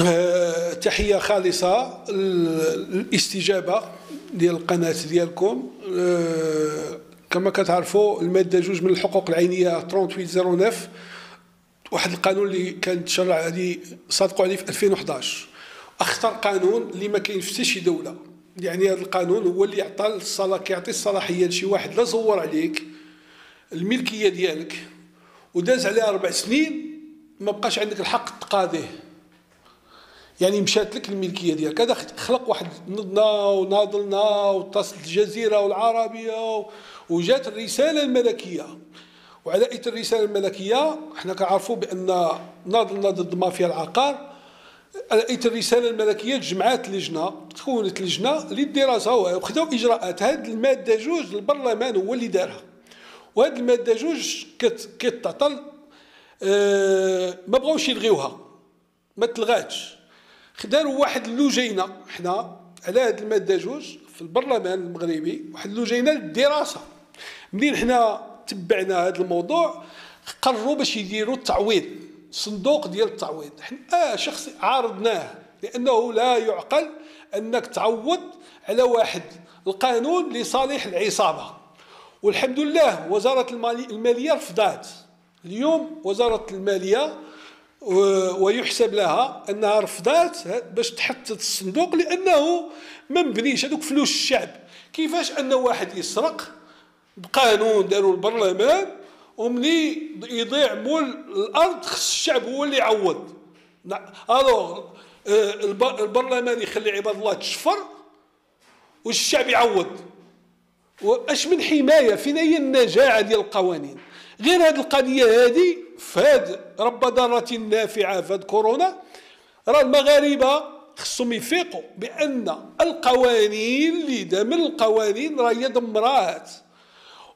آه، تحية خالصة الاستجابة ديال القناة ديالكم. آه، كما كتعرفوا المادة جوج من الحقوق العينية 3809 واحد القانون اللي كان تشرع هذه صادقوا عليه في 2011 أخطر قانون اللي ما كاين في شي دولة. يعني هذا القانون هو اللي يعطى الصلاة كيعطي الصلاحية لشي واحد لا زور عليك. الملكية ديالك. وداز عليها أربع سنين ما بقاش عندك الحق تقاضيه. يعني مشات لك الملكية ديالك. هذا خلق واحد نضنا وناضلنا واتصلت الجزيرة والعربية وجات الرسالة الملكية. وعلى اثر الرسالة الملكية إحنا كنعرفوا بأن ناضلنا ضد مافيا العقار. على اثر الرسالة الملكية جمعات لجنة تكونت لجنة للدراسة وخداو إجراءات. هذه المادة جوج البرلمان هو اللي دارها. وهذه المادة جوج كتعطل آه ما بغاوش يلغيوها. ما تلغاتش. داروا واحد اللجينة حنا على هذه المادة جوج في البرلمان المغربي واحد اللجينة للدراسة. منين حنا تبعنا هذا الموضوع؟ قرروا باش يديروا التعويض صندوق ديال التعويض. حنا آه شخص عارضناه لأنه لا يعقل أنك تعوض على واحد القانون لصالح العصابة. والحمد لله وزارة المالية رفضات اليوم وزارة المالية ويحسب لها أنها رفضات باش تحط الصندوق لأنه ما مبنيش هذوك فلوس الشعب. كيفاش أن واحد يسرق بقانون داروا البرلمان ومني يضيع مول الأرض خص الشعب هو اللي يعوض. ألوغ آه، البرلمان يخلي عباد الله تشفر والشعب يعوض. وأش من حماية؟ فين هي النجاعة ديال القوانين؟ غير هذه القضية هذه فهاد رب ضاره نافعة فهاد كورونا راه المغاربة خصهم يفيقوا بأن القوانين اللي من القوانين راه هي دمرات.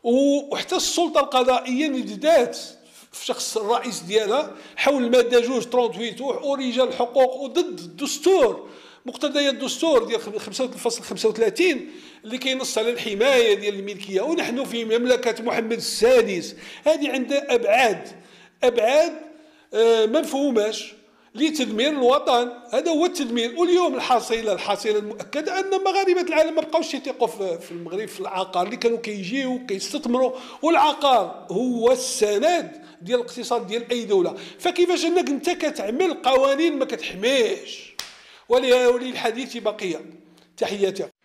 وحتى السلطة القضائية ندات في شخص الرئيس ديالها حول المادة جوج 38 ورجال الحقوق وضد الدستور. مقتضيات الدستور ديال 5.35 اللي كينص على الحماية ديال الملكية ونحن في مملكة محمد السادس. هذه عندها ابعاد أبعاد آه، ما مفهوماش لتدمير الوطن. هذا هو التدمير. واليوم الحصيله الحصيله المؤكدة أن مغاربة العالم ما بقاوش يثقوا في المغرب في العقار اللي كانوا كيجيو كيستثمروا والعقار هو السند ديال الاقتصاد ديال أي دولة. فكيفاش أنك أنت كتعمل قوانين ما كتحميش؟ وللحديث بقية. تحياتي.